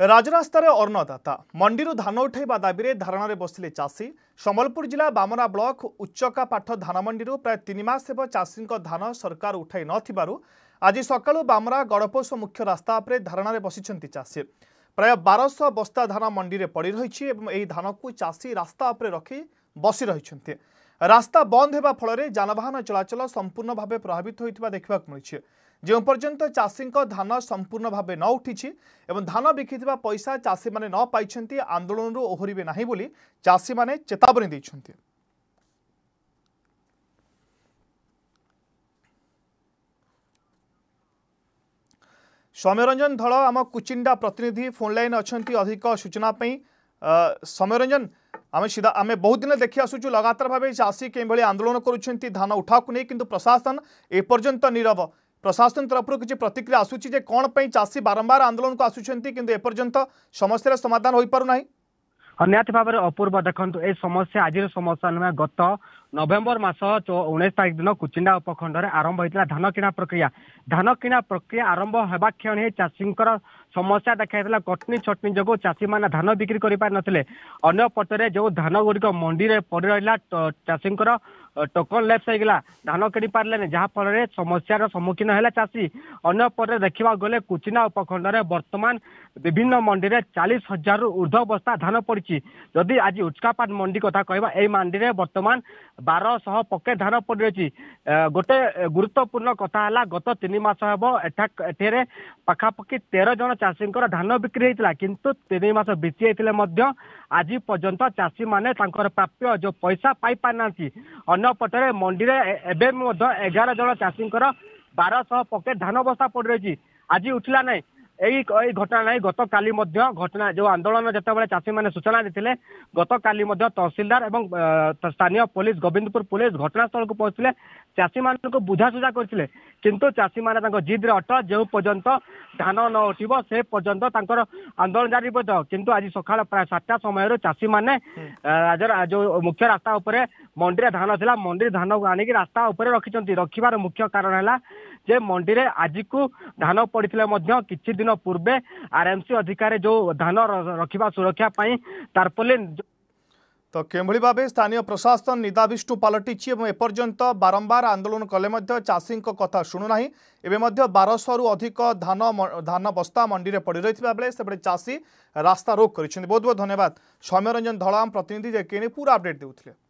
ରାଜରାସ୍ତାରେ ଅନ୍ନଦାତା ମଣ୍ଡିରୁ ଧାନ ଉଠାଇବା ଦାବିରେ ଧାରଣାରେ ବସିଲେ ଚାଷୀ ସମ୍ବଲପୁର ଜିଲ୍ଲା ବାମନା ବ୍ଲକ ଉଚ୍ଚକାପାଠ ଧାନ ମଣ୍ଡିରୁ ପ୍ରାୟ ତିନି ମାସ ହେବ ଚାଷୀଙ୍କ ଧାନ ସରକାର ଉଠାଇ ନଥିବାରୁ ଆଜି ସକାଳୁ ବାମରା ଗଡ଼ପୋଷ ମୁଖ୍ୟ ରାସ୍ତା ଉପରେ ଧାରଣାରେ ବସିଛନ୍ତି ଚାଷୀ ପ୍ରାୟ ବାରଶହ ବସ୍ତା ଧାନ ମଣ୍ଡିରେ ପଡ଼ି ରହିଛି ଏବଂ ଏହି ଧାନକୁ ଚାଷୀ ରାସ୍ତା ଉପରେ ରଖି ବସି ରହିଛନ୍ତି রাস্তা বন্ধ হওয়া ফলরে যানবাহন চলাচল সম্পূর্ণ ভাবে প্রভাবিত হয়ে দেখা মিছে যে পর্যন্ত চাষী ধান সম্পূর্ণ ভাবে ন উঠিছে এবং ধান বিকি পয়সা চাষী মানে ন পাই আন্দোলন ওহরিবে না বলে চাষী মানে চেতাবনী দিয়েছেন সৌম্যরঞ্জন ধল আমার কুচিন্ডা প্রতিনিধি ফোন লাইন অধিক সূচনা সৌম্যরঞ্জন আমি ସିଧା ଆମେ ବହୁଦିନ ଦେଖି ଆସୁଛୁ ଲଗାତାର ଭାବେ ଚାଷୀ କେଉଁଭଳି ଆନ୍ଦୋଳନ କରୁଛନ୍ତି ଧାନ ଉଠାକୁ ନେଇ କିନ୍ତୁ ପ୍ରଶାସନ ଏପର୍ଯ୍ୟନ୍ତ ନିରବ ପ୍ରଶାସନ ତରଫରୁ କିଛି ପ୍ରତିକ୍ରିୟା ଆସୁଛି ଯେ କ'ଣ ପାଇଁ ଚାଷୀ ବାରମ୍ବାର ଆନ୍ଦୋଳନକୁ ଆସୁଛନ୍ତି କିନ୍ତୁ ଏପର୍ଯ୍ୟନ୍ତ ସମସ୍ୟାର ସମାଧାନ ହୋଇପାରୁନାହିଁ ନିହାତି ଭାବରେ ଅପୂର୍ବ ଦେଖନ୍ତୁ ଏ ସମସ୍ୟା ଆଜିର ସମସ୍ୟା ନୁହେଁ ଗତ ନଭେମ୍ବର ମାସ ଉଣେଇଶ ତାରିଖ ଦିନ କୁଚିଣ୍ଡା ଉପଖଣ୍ଡରେ ଆରମ୍ଭ ହୋଇଥିଲା ଧାନ କିଣା ପ୍ରକ୍ରିୟା ଧାନ କିଣା ପ୍ରକ୍ରିୟା ଆରମ୍ଭ ହେବା କ୍ଷଣି ଚାଷୀଙ୍କର ସମସ୍ୟା ଦେଖାଯାଇଥିଲା କଟନୀ ଛଟନୀ ଯୋଗୁଁ ଚାଷୀମାନେ ଧାନ ବିକ୍ରି କରିପାରିନଥିଲେ ଅନ୍ୟପଟରେ ଯେଉଁ ଧାନ ଗୁଡ଼ିକ ମଣ୍ଡିରେ ପଡ଼ି ରହିଲା ଚାଷୀଙ୍କର ଟୋକନ ଲେପ୍ସ ହେଇଗଲା ଧାନ କିଣି ପାରିଲେନି ଯାହାଫଳରେ ସମସ୍ୟାର ସମ୍ମୁଖୀନ ହେଲା ଚାଷୀ ଅନ୍ୟପଟରେ ଦେଖିବାକୁ ଗଲେ କୁଚିନା ଉପଖଣ୍ଡରେ ବର୍ତ୍ତମାନ ବିଭିନ୍ନ ମଣ୍ଡିରେ ଚାଳିଶ ହଜାରରୁ ଉର୍ଦ୍ଧ୍ୱ ବସ୍ତା ଧାନ ପଡ଼ିଛି ଯଦି ଆଜି ଉଚ୍କାପାଟ ମଣ୍ଡି କଥା କହିବା ଏହି ମଣ୍ଡିରେ ବର୍ତ୍ତମାନ ବାରଶହ ପକେଟ୍ ଧାନ ପଡ଼ିରହିଛି ଗୋଟେ ଗୁରୁତ୍ୱପୂର୍ଣ୍ଣ କଥା ହେଲା ଗତ ତିନି ମାସ ହେବ ଏଠା ଏଠାରେ ପାଖାପାଖି ତେର ଜଣ ଚାଷୀଙ୍କର ଧାନ ବିକ୍ରି ହେଇଥିଲା କିନ୍ତୁ ତିନି ମାସ ବିତି ଯାଇଥିଲେ ମଧ୍ୟ ଆଜି ପର୍ଯ୍ୟନ୍ତ ଚାଷୀମାନେ ତାଙ୍କର ପ୍ରାପ୍ୟ ଯେଉଁ ପଇସା ପାଇପାରିନାହାନ୍ତି ଅନ୍ୟପଟରେ ମଣ୍ଡିରେ ଏବେ ମଧ୍ୟ ଏଗାର ଜଣ ଚାଷୀଙ୍କର ବାରଶହ ପକେଟ୍ ଧାନ ବସ୍ତା ପଡ଼ିରହିଛି ଆଜି ଉଠିଲା ନାହିଁ ଏଇ ଏଇ ଘଟଣା ନାହିଁ ଗତକାଲି ମଧ୍ୟ ଘଟଣା ଯେଉଁ ଆନ୍ଦୋଳନ ଯେତେବେଳେ ଚାଷୀମାନେ ସୂଚନା ଦେଇଥିଲେ ଗତକାଲି ମଧ୍ୟ ତହସିଲଦାର ଏବଂ ସ୍ଥାନୀୟ ପୋଲିସ ଗୋବିନ୍ଦପୁର ପୋଲିସ ଘଟଣାସ୍ଥଳକୁ ପହଞ୍ଚିଥିଲେ ଚାଷୀମାନଙ୍କୁ ବୁଝାସୁଝା କରିଥିଲେ କିନ୍ତୁ ଚାଷୀମାନେ ତାଙ୍କ ଜିଦ୍ରେ ଅଟଳ ଯେଉଁ ପର୍ଯ୍ୟନ୍ତ ଧାନ ନ ଉଠିବ ସେ ପର୍ଯ୍ୟନ୍ତ ତାଙ୍କର ଆନ୍ଦୋଳନ ଜାରି ରହିବ କିନ୍ତୁ ଆଜି ସକାଳ ପ୍ରାୟ ସାତଟା ସମୟରୁ ଚାଷୀମାନେ ରାଜ୍ୟର ଯେଉଁ ମୁଖ୍ୟ ରାସ୍ତା ଉପରେ ମଣ୍ଡିରେ ଧାନ ଥିଲା ମଣ୍ଡିରେ ଧାନକୁ ଆଣିକି ରାସ୍ତା ଉପରେ ରଖିଛନ୍ତି ରଖିବାର ମୁଖ୍ୟ କାରଣ ହେଲା যে ମଣ୍ଡିରେ ଆଜିକୁ ଧାନ ପଡିଥିଲେ ମଧ୍ୟ କିଛି ଦିନ ପୂର୍ବେ ଆର୍ଏମ୍ସି ଅଧିକାରୀ ଯୋଉ ଧାନ ରଖିବା ସୁରକ୍ଷା ପାଇଁ ତାରପଲିନ তো কেভাবে ভাবে স্থানীয় প্রশাসন নিদাবিষ্টু পালটিছি এবং এপর্যন্ত বারম্বার আন্দোলন কলে চাষী কথা শুণু না এবে বারশরু অধিক ধান ধান বস্তা মন্ডি পড়ে রয়েছে বেড়ে সেপটে চাষী রাস্তা রোক করেছেন বহু বহু ধন্যবাদ সৌম্যরঞ্জন ধলাম প্রতিনিধি যে কিনে পুরা আপডেট দেউলে